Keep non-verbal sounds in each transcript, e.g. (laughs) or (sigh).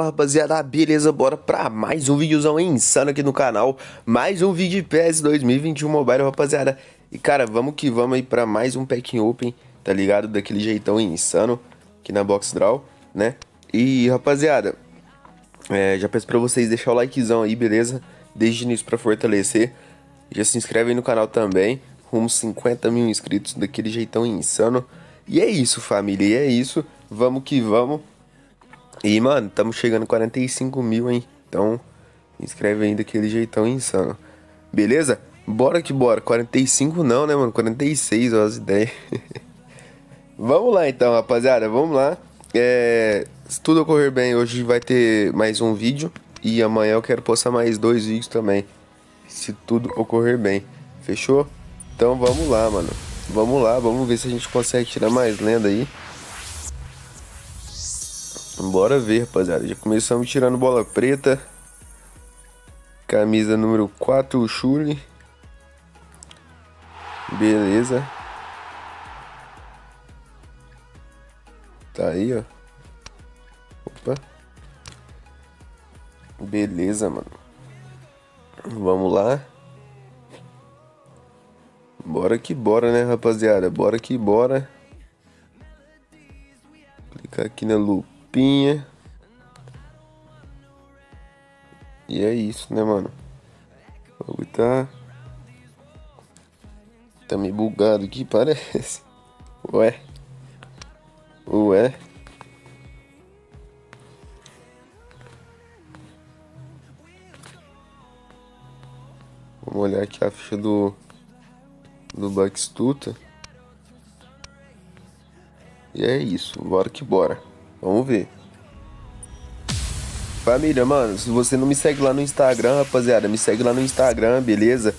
Fala rapaziada, beleza? Bora pra mais um videozão insano aqui no canal Mais um vídeo de PS 2021 Mobile, rapaziada E cara, vamos que vamos aí pra mais um Pack Open, tá ligado? Daquele jeitão insano aqui na Box Draw, né? E rapaziada, é, já peço pra vocês deixar o likezão aí, beleza? Desde o início pra fortalecer Já se inscreve aí no canal também Rumo 50 mil inscritos daquele jeitão insano E é isso família, e é isso Vamos que vamos e, mano, estamos chegando a 45 mil, hein? Então, inscreve aí daquele jeitão insano. Beleza? Bora que bora. 45 não, né, mano? 46, ó, as ideias. (laughs) vamos lá, então, rapaziada. Vamos lá. É... Se tudo ocorrer bem, hoje vai ter mais um vídeo. E amanhã eu quero postar mais dois vídeos também. Se tudo ocorrer bem. Fechou? Então, vamos lá, mano. Vamos lá, vamos ver se a gente consegue tirar mais lenda aí. Bora ver, rapaziada. Já começamos tirando bola preta. Camisa número 4, o Chule. Beleza. Tá aí, ó. Opa. Beleza, mano. Vamos lá. Bora que bora, né, rapaziada? Bora que bora. Clicar aqui na lupa roupinha. E é isso, né, mano? O tá... Tá meio bugado aqui, (laughs) parece. Ué. Ué. Vamos olhar aqui a ficha do... Do Baxtuta. E é isso, bora que bora. Vamos ver. Família, mano, se você não me segue lá no Instagram, rapaziada, me segue lá no Instagram, beleza?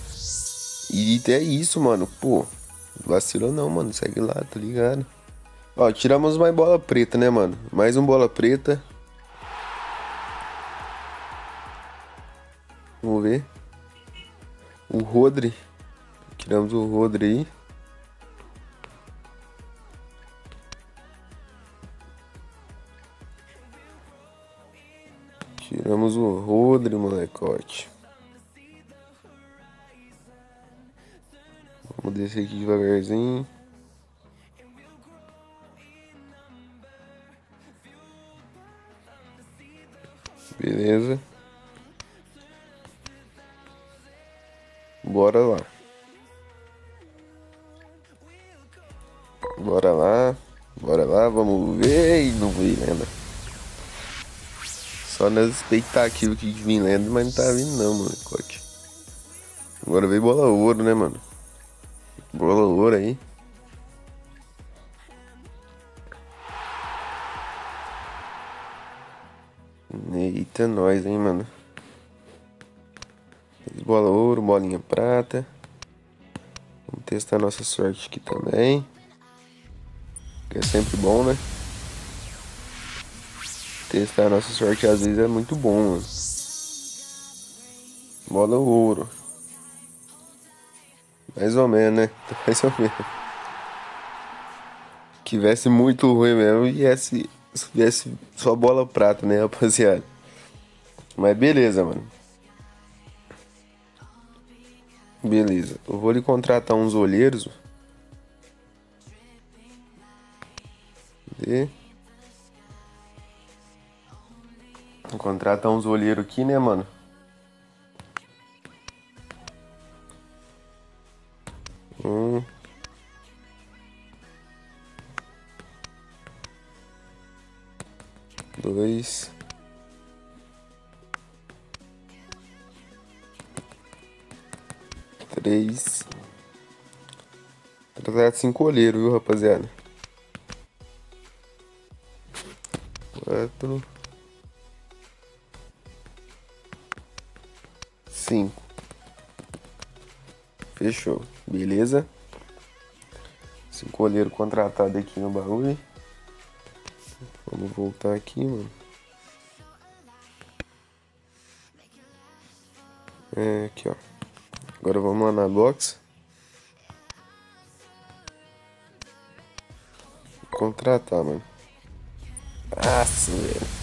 E é isso, mano. Pô, vacilou não, mano. Segue lá, tá ligado? Ó, tiramos mais bola preta, né, mano? Mais um bola preta. Vamos ver. O Rodri. Tiramos o Rodri aí. Tiramos o Rodri, molecote. Vamos descer aqui devagarzinho. Beleza. Bora lá. Bora lá. Bora lá, vamos ver. E não vi lenda. Só nas expectativas que vinha lendo, mas não tá vindo não, mano. Agora veio bola ouro, né, mano? Bola ouro aí. Eita, nós, hein, mano. Bola ouro, bolinha prata. Vamos testar nossa sorte aqui também. Que é sempre bom, né? Testar a nossa sorte às vezes é muito bom, mano. Bola ouro. Mais ou menos, né? (laughs) Mais ou menos. Que viesse muito ruim mesmo e viesse, viesse só bola prata, né, rapaziada? Mas beleza, mano. Beleza. Eu vou lhe contratar uns olheiros. Cadê? Contratar uns olheiros aqui, né, mano? Um. Dois. Três. Tratar cinco olheiros, viu, rapaziada? Quatro. 5. Fechou. Beleza? Esse coleiro contratado aqui no baú. Vamos voltar aqui, mano. É, aqui, ó. Agora vamos lá na box. Contratar, mano. Nossa, velho.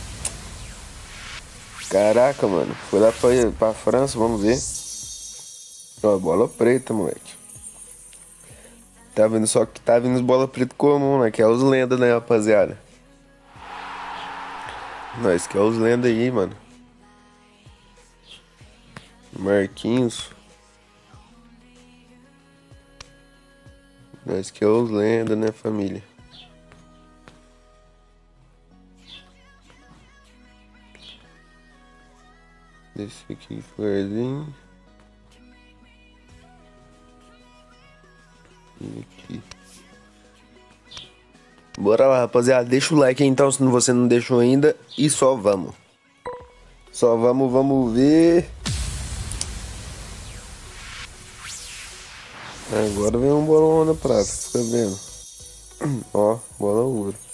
Caraca, mano. Foi lá pra, pra França, vamos ver. Ó, bola preta, moleque. Tá vendo só que tá vindo bola preta comum, né? Que é os lendas, né, rapaziada? Nós que é os lendas aí, mano. Marquinhos. Nós que é os lendas, né, família? Esse aqui foi assim. Aqui. Bora lá, rapaziada. Deixa o like então, se você não deixou ainda. E só vamos. Só vamos, vamos ver. Agora vem um bolão na prata, fica vendo. (clears throat) Ó, bola ouro.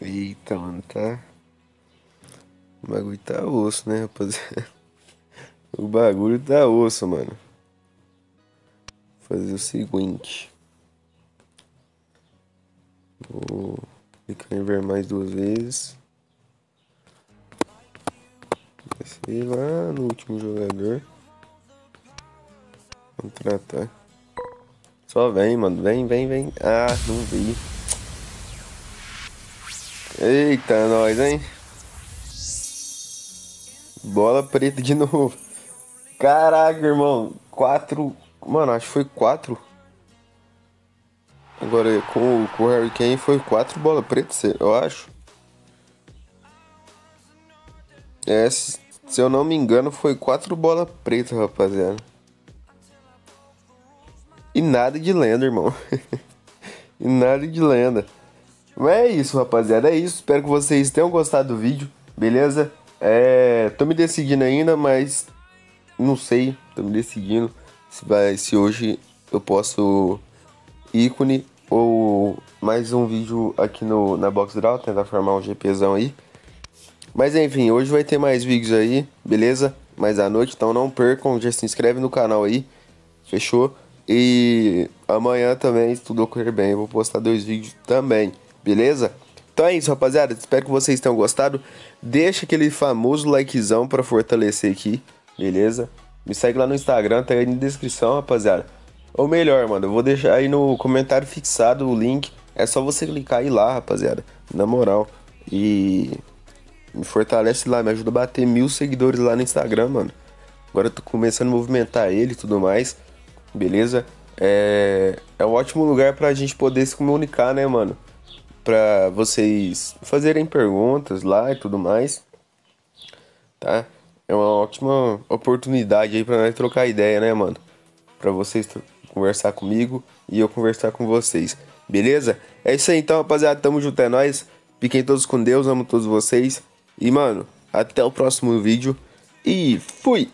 Eita, mano, tá. O bagulho tá osso, né, rapaziada? (laughs) O bagulho tá osso, mano. Vou fazer o seguinte. Vou clicar em ver mais duas vezes. Descer lá no último jogador. Contratar. Só vem, mano. Vem, vem, vem. Ah, não vi. Eita, nós, hein? Bola preta de (laughs) novo. Caraca, irmão. Quatro. Mano, acho que foi quatro. Agora com, com o Harry Kane foi quatro bola preta, eu acho. É, se, eu não me engano, foi quatro bola preta, rapaziada. E nada de lenda, irmão. (laughs) e nada de lenda. Mas é isso, rapaziada. É isso. Espero que vocês tenham gostado do vídeo. Beleza? É, tô me decidindo ainda, mas não sei. Tô me decidindo se, vai, se hoje eu posso ícone ou mais um vídeo aqui no, na Box Draw, tentar formar um GPzão aí. Mas enfim, hoje vai ter mais vídeos aí, beleza? Mais à noite, então não percam, já se inscreve no canal aí, fechou? E amanhã também, se tudo ocorrer bem, eu vou postar dois vídeos também beleza? Então é isso, rapaziada. Espero que vocês tenham gostado. Deixa aquele famoso likezão para fortalecer aqui, beleza? Me segue lá no Instagram, tá aí na descrição, rapaziada. Ou melhor, mano, eu vou deixar aí no comentário fixado o link. É só você clicar aí lá, rapaziada. Na moral. E me fortalece lá, me ajuda a bater mil seguidores lá no Instagram, mano. Agora eu tô começando a movimentar ele e tudo mais. Beleza? É, é um ótimo lugar pra gente poder se comunicar, né, mano? Para vocês fazerem perguntas lá e tudo mais, tá? É uma ótima oportunidade aí para nós trocar ideia, né, mano? Para vocês conversar comigo e eu conversar com vocês, beleza? É isso aí então, rapaziada, tamo junto, é nóis. Fiquem todos com Deus, amo todos vocês. E, mano, até o próximo vídeo. E fui!